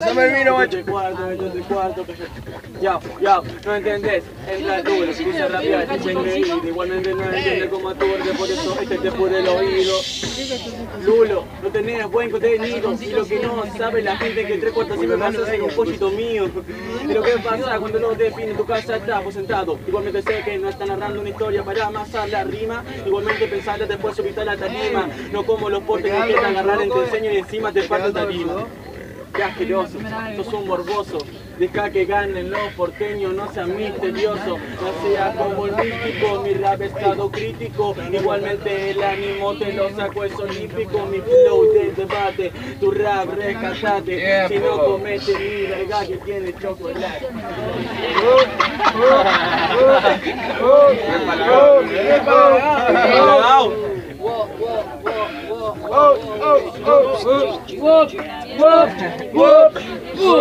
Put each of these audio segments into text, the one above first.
Se me vino, Yo te cuarto, yo te cuarto. Ya, ya, no entendés, entra el duro, si quise rapear, te eché engreído, igualmente no entiende cómo aturde, por eso este te pone el oído. Lulo, no tenés buen contenido, y lo que no sabe la gente que tres cuartos siempre vas a ser un pollito mío. Lo que pasa cuando no define tu casa está aposentado, igualmente sé que no está narrando una historia para amasar la rima, igualmente pensarla después subirte a la tarima, no como los portes que intentan agarrar te enseño y encima te parto tarima. Qué asqueroso, sos un morboso. Deja que ganen los porteños, no seas misterioso. No seas como el místico, mi rap estado crítico. Igualmente el ánimo te lo saco, es olímpico. Mi flow de debate, tu rap rescatate. Si no comete mi verga que tiene chocolate.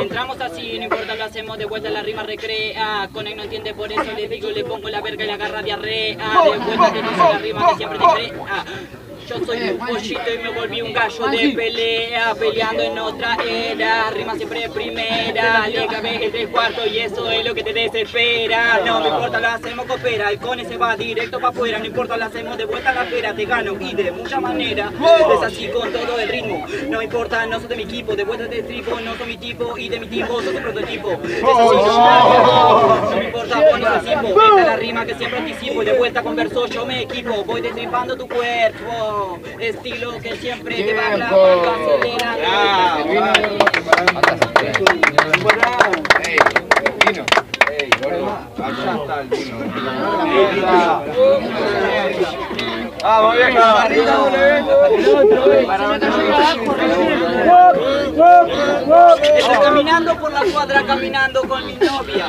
Entramos así, no importa, lo hacemos de vuelta, la rima recrea. Con él no entiende, por eso le digo, le pongo la verga y la agarra diarrea. De vuelta que dice la rima que siempre te crea. Yo soy un pollito y me volví un gallo de pelea, peleando en otra era, rima siempre primera, le cabé el tres cuartos y eso es lo que te desespera. No me importa, lo hacemos coopera, el cone se va directo para afuera, no importa, lo hacemos de vuelta a la pera, te gano y de mucha manera. Es así con todo el ritmo, no me importa, no soy de mi equipo, de vuelta te tripo, no soy mi tipo y de mi tipo soy tu prototipo. Es así, no me importa, pon ese tipo, esta es la rima que siempre anticipo y de vuelta con verso yo me equipo, voy destripando tu cuerpo. Estilo que siempre te va a clavar. Ey. Allá está el vino. Vamos, vieja. Estoy caminando por la cuadra, caminando con mi novia.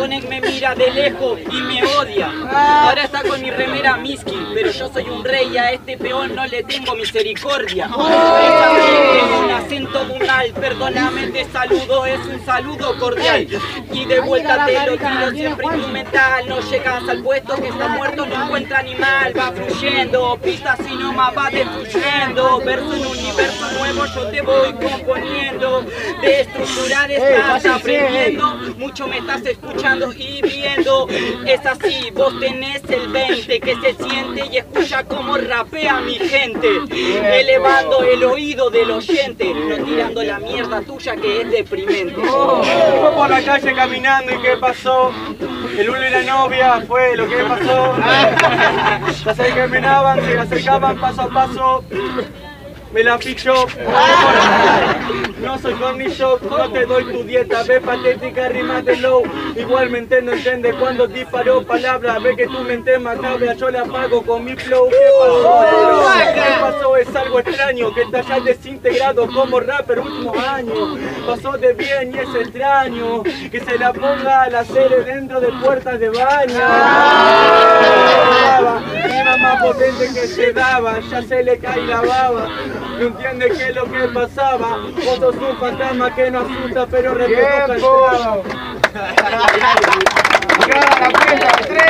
Con él me mira de lejos y me odia. Ahora está con mi remera Miskin, pero yo soy un rey y a este peón no le tengo misericordia. Tengo un acento muy mal, perdóname, te saludo, es un saludo cordial. Y de vuelta te lo tiro siempre instrumental. No llegas al puesto que está muerto, no encuentra animal. Va fluyendo, pistas y nomás va destruyendo. Verso en universo nuevo yo te voy componiendo. De estructurar estás aprendiendo, mucho me estás escuchando y viendo. Es así, vos tenés el 20 que se siente y escucha cómo rapea mi gente. Elevando el oído del oyente, no tirando la mierda tuya que es deprimente. Iba por la calle caminando y ¿qué pasó? El uno y la novia fue lo que pasó. Se caminaban, se acercaban paso a paso. Me la fichó. No soy cornillo, no te doy tu dieta. Ve patética, rima de low. Igualmente no entiende cuando disparó palabras. Ve que tu mente macabra, yo la apago con mi flow. ¿Qué pasó? ¿Qué pasó? Es algo extraño que está ya desintegrado como rapper último año. Pasó de bien y es extraño que se la ponga a la serie dentro de puertas de baño. Más potente que se daba, ya se le cae la baba. No entiende qué es lo que pasaba. Vos sos un fantasma que no asusta, pero trago. Acá la cuenta. 3,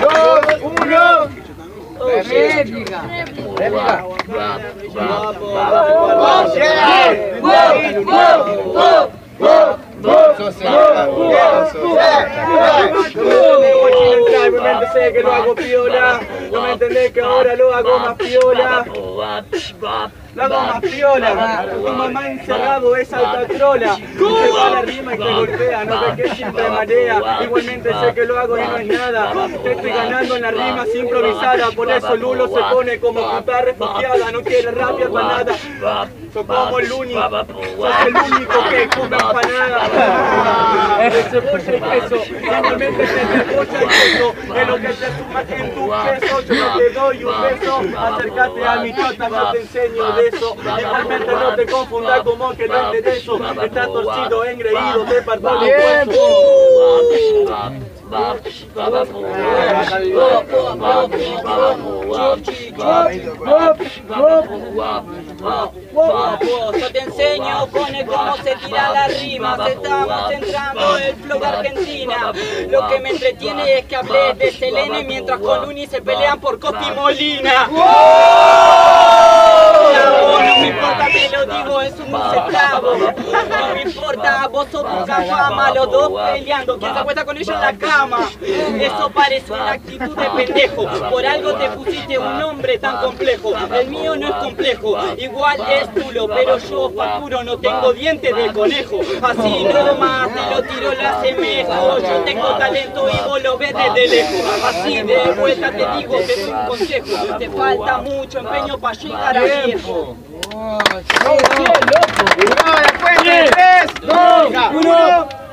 2, 1. Réplica. Réplica. Igualmente sé que lo hago piola, no me entendés que ahora lo hago más piola. Lo hago más piola, tu mamá encerrado es alta trola. Se va la rima y te golpea, no ves que siempre marea. Igualmente sé que lo hago y no es nada. Te estoy ganando en la rima improvisada, por eso Lulo se pone como puta refugiada, no quiere rapear para nada. Como el único, sos el único que come empanada. De cebolla y queso, igualmente se cebolla y queso. Es lo que te sumas en tu peso, yo no te doy un beso. Acércate a mi chota, yo te enseño de eso. Igualmente no te confundas como que no intereso. Está torcido, engreído, te parto el Yo te enseño, pone cómo se tira la rima. Estamos entrando el flow Argentina. Lo que me entretiene es que hablé de Selene mientras con Uni se pelean por Costi Molina. No, me importa, te lo digo, es un esclavo. No me importa, Vos sos poca fama, los dos peleando. ¿Quién se acuesta con ellos en la cama? Eso parece una actitud de pendejo. Por algo te pusiste un nombre tan complejo. El mío no es complejo, igual es tulo, pero yo facturo, no tengo dientes de conejo. Así nomás te lo tiro, la asemejo. Yo tengo talento y vos lo ves desde lejos. Así de vuelta te digo, te doy un consejo. Te falta mucho empeño para llegar a viejo. Uno, después de tres, dos, uno.